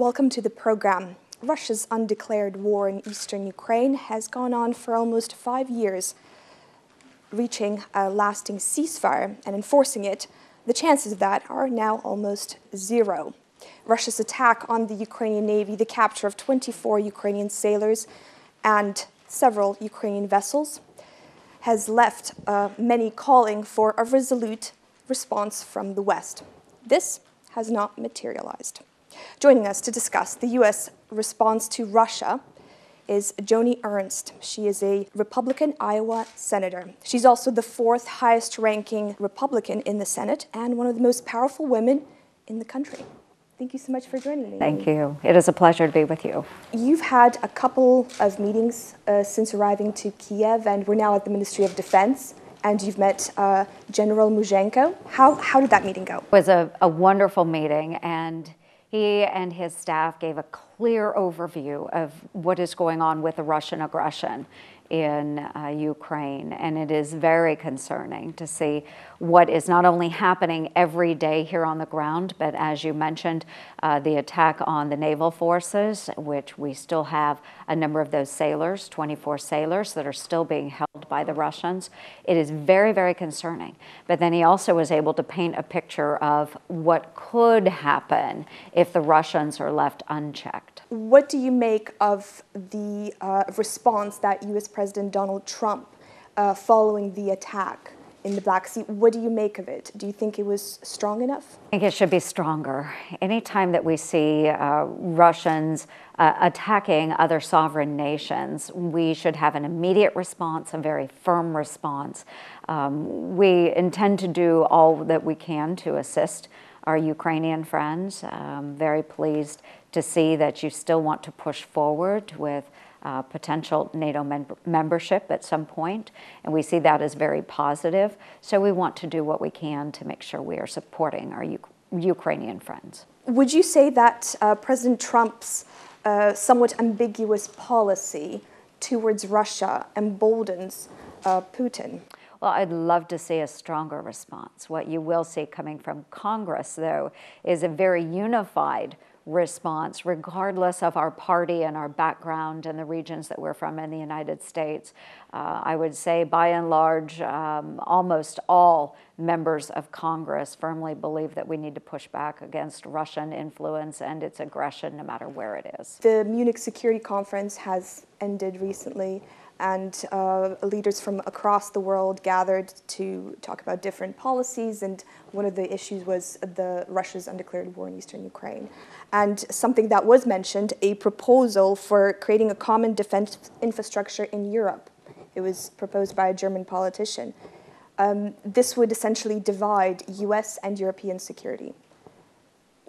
Welcome to the program. Russia's undeclared war in eastern Ukraine has gone on for almost five years. Reaching a lasting ceasefire and enforcing it, the chances of that are now almost zero. Russia's attack on the Ukrainian Navy, the capture of 24 Ukrainian sailors, and several Ukrainian vessels has left uh, many calling for a resolute response from the West. This has not materialized. Joining us to discuss the U.S. response to Russia is Joni Ernst. She is a Republican Iowa senator. She's also the fourth highest ranking Republican in the Senate and one of the most powerful women in the country. Thank you so much for joining me. Thank you. It is a pleasure to be with you. You've had a couple of meetings uh, since arriving to Kiev, and we're now at the Ministry of Defense. And you've met uh, General Muzhenko. How, how did that meeting go? It was a, a wonderful meeting, and he and his staff gave a clear overview of what is going on with the Russian aggression in uh, Ukraine. And it is very concerning to see what is not only happening every day here on the ground, but as you mentioned, uh, the attack on the naval forces, which we still have a number of those sailors, 24 sailors that are still being held by the Russians. It is very, very concerning. But then he also was able to paint a picture of what could happen if the Russians are left unchecked. What do you make of the uh, response that U.S. President Donald Trump uh, following the attack? In the Black Sea. What do you make of it? Do you think it was strong enough? I think it should be stronger. Anytime that we see uh, Russians uh, attacking other sovereign nations, we should have an immediate response, a very firm response. Um, we intend to do all that we can to assist our Ukrainian friends. Um, very pleased to see that you still want to push forward with uh, potential NATO mem membership at some point, and we see that as very positive. So we want to do what we can to make sure we are supporting our U Ukrainian friends. Would you say that uh, President Trump's uh, somewhat ambiguous policy towards Russia emboldens uh, Putin? Well, I'd love to see a stronger response. What you will see coming from Congress, though, is a very unified response, regardless of our party and our background and the regions that we're from in the United States. Uh, I would say, by and large, um, almost all members of Congress firmly believe that we need to push back against Russian influence and its aggression, no matter where it is. The Munich Security Conference has ended recently and uh, leaders from across the world gathered to talk about different policies. And one of the issues was the Russia's undeclared war in eastern Ukraine. And something that was mentioned, a proposal for creating a common defense infrastructure in Europe. It was proposed by a German politician. Um, this would essentially divide US and European security.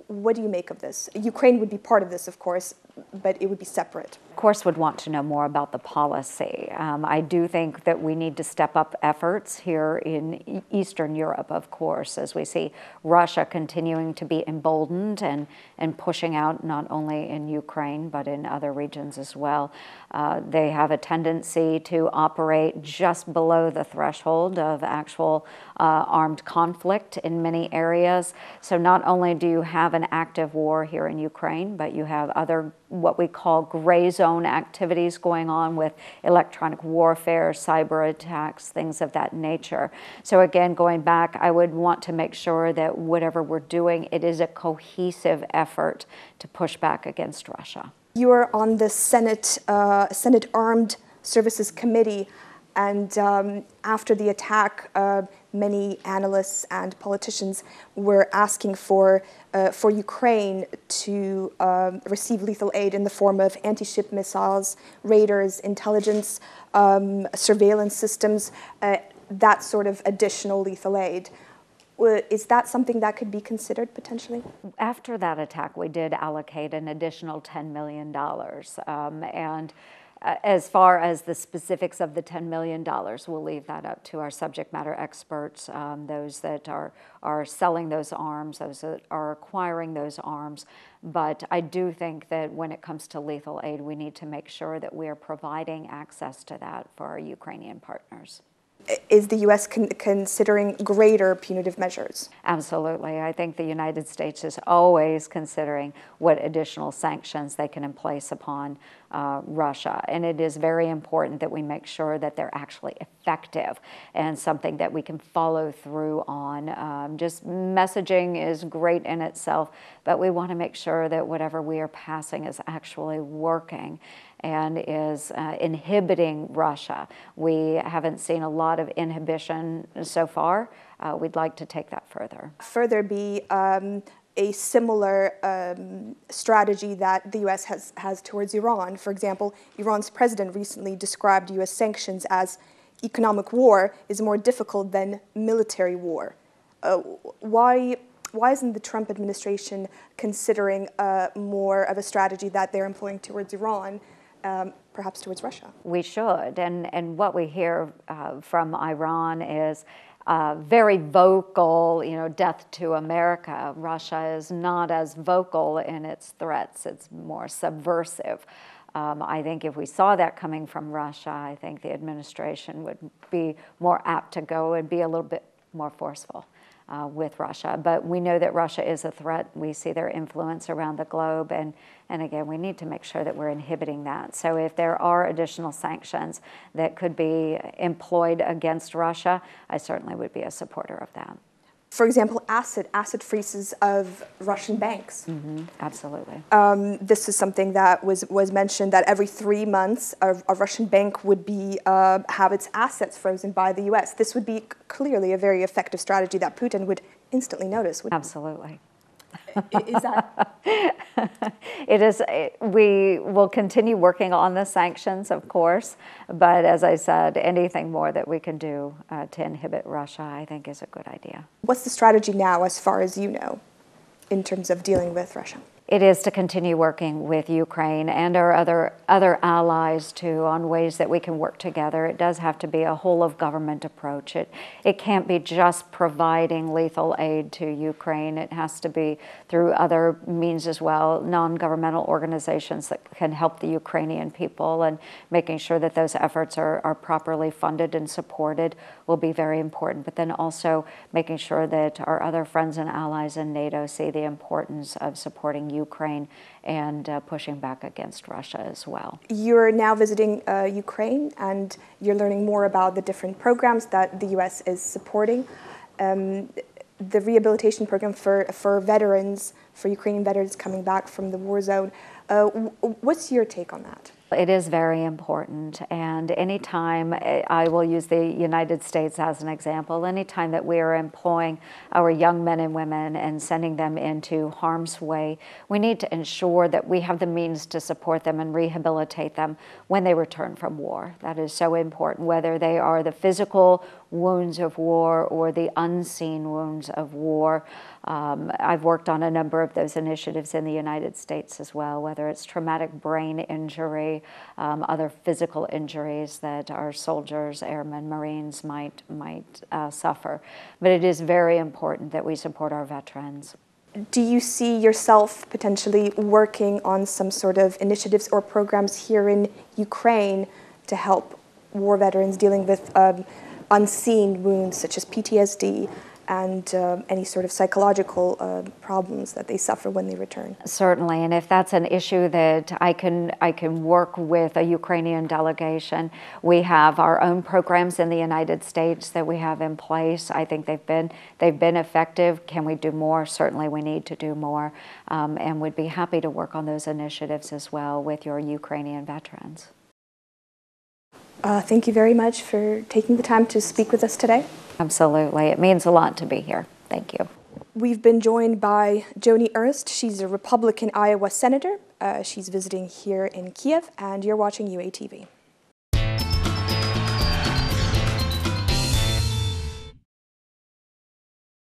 What do you make of this? Ukraine would be part of this, of course, but it would be separate. Of course, would want to know more about the policy. Um, I do think that we need to step up efforts here in Eastern Europe, of course, as we see Russia continuing to be emboldened and, and pushing out not only in Ukraine but in other regions as well. Uh, they have a tendency to operate just below the threshold of actual uh, armed conflict in many areas. So not only do you have an active war here in Ukraine, but you have other what we call gray zone activities going on with electronic warfare, cyber attacks, things of that nature. So again, going back, I would want to make sure that whatever we're doing, it is a cohesive effort to push back against Russia. You are on the Senate, uh, Senate Armed Services Committee, and um, after the attack, uh, many analysts and politicians were asking for, uh, for Ukraine to um, receive lethal aid in the form of anti-ship missiles, radars, intelligence, um, surveillance systems, uh, that sort of additional lethal aid. Is that something that could be considered potentially? After that attack, we did allocate an additional $10 million. Um, and uh, as far as the specifics of the $10 million, we'll leave that up to our subject matter experts, um, those that are, are selling those arms, those that are acquiring those arms. But I do think that when it comes to lethal aid, we need to make sure that we are providing access to that for our Ukrainian partners. Is the U.S. Con- considering greater punitive measures? Absolutely. I think the United States is always considering what additional sanctions they can place upon uh, Russia. And it is very important that we make sure that they're actually effective and something that we can follow through on. Um, just messaging is great in itself, but we want to make sure that whatever we are passing is actually working and is uh, inhibiting Russia. We haven't seen a lot of inhibition so far. Uh, we'd like to take that further. Further, be um, a similar um, strategy that the U.S. has, has towards Iran. For example, Iran's president recently described U.S. sanctions as economic war is more difficult than military war. Uh, why, why isn't the Trump administration considering uh, more of a strategy that they're employing towards Iran um, perhaps towards Russia. We should. And, and what we hear uh, from Iran is uh, very vocal, you know, death to America. Russia is not as vocal in its threats, it's more subversive. Um, I think if we saw that coming from Russia, I think the administration would be more apt to go and be a little bit more forceful uh, with Russia. But we know that Russia is a threat. We see their influence around the globe. And, and again, we need to make sure that we're inhibiting that. So if there are additional sanctions that could be employed against Russia, I certainly would be a supporter of that for example, asset asset freezes of Russian banks. Mm-hmm. Absolutely. Um, this is something that was was mentioned that every three months a, a Russian bank would be uh, have its assets frozen by the U.S. This would be clearly a very effective strategy that Putin would instantly notice. Absolutely is that? it is. We will continue working on the sanctions, of course, but as I said, anything more that we can do uh, to inhibit Russia, I think, is a good idea. What's the strategy now, as far as you know, in terms of dealing with Russia? It is to continue working with Ukraine and our other other allies too on ways that we can work together. It does have to be a whole of government approach. It it can't be just providing lethal aid to Ukraine. It has to be through other means as well, non-governmental organizations that can help the Ukrainian people and making sure that those efforts are, are properly funded and supported will be very important. But then also making sure that our other friends and allies in NATO see the importance of supporting Ukraine Ukraine and uh, pushing back against Russia as well. You're now visiting uh, Ukraine and you're learning more about the different programs that the U.S. is supporting. Um, the rehabilitation program for, for veterans, for Ukrainian veterans coming back from the war zone. Uh, what's your take on that? It is very important, and anytime eh, I will use the United States as an example, anytime that we are employing our young men and women and sending them into harm's way, we need to ensure that we have the means to support them and rehabilitate them when they return from war. That is so important, whether they are the physical wounds of war or the unseen wounds of war. Um, I've worked on a number of those initiatives in the United States as well, whether it's traumatic brain injury, um, other physical injuries that our soldiers, airmen, Marines might, might uh, suffer. But it is very important that we support our veterans. Do you see yourself potentially working on some sort of initiatives or programs here in Ukraine to help war veterans dealing with um, unseen wounds such as PTSD and uh, any sort of psychological uh, problems that they suffer when they return. Certainly, and if that's an issue that I can I can work with a Ukrainian delegation, we have our own programs in the United States that we have in place. I think they've been they've been effective. Can we do more? Certainly, we need to do more, um, and would be happy to work on those initiatives as well with your Ukrainian veterans. Uh, thank you very much for taking the time to speak with us today. Absolutely. It means a lot to be here. Thank you. We've been joined by Joni Ernst. She's a Republican Iowa senator. Uh, she's visiting here in Kiev, and you're watching UATV.